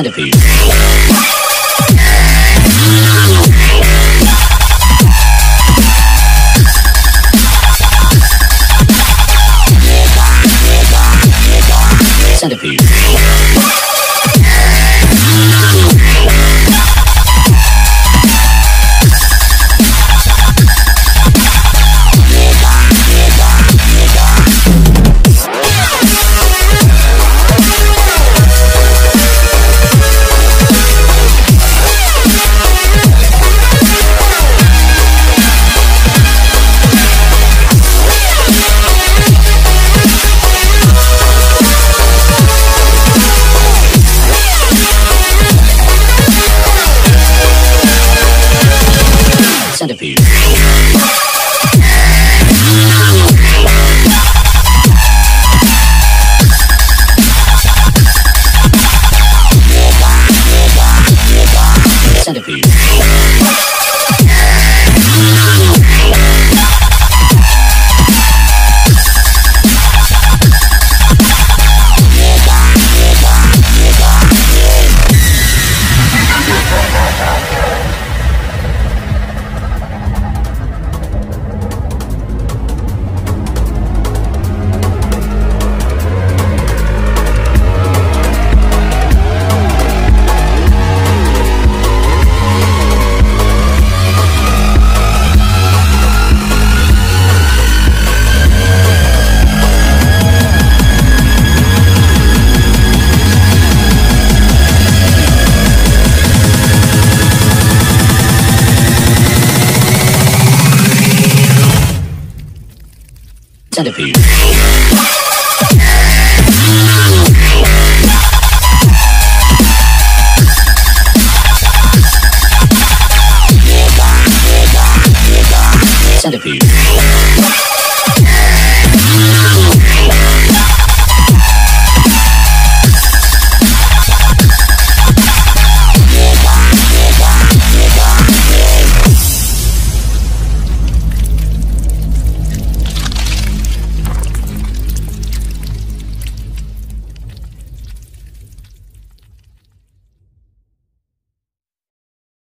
されている。centipede. Centipede. Centipede.